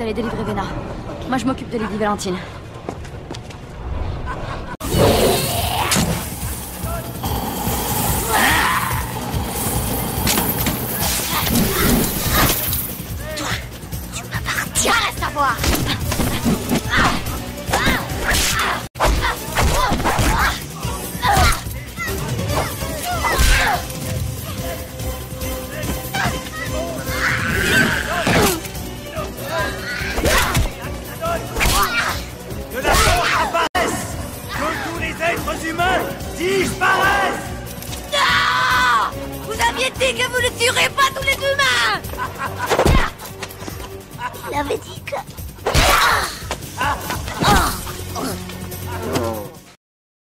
vous allez délivrer Vena. Moi, je m'occupe de Lady Valentine. Tiens, reste à voir Promettez que vous ne tuerez pas tous les humains Il avait dit que... Ah.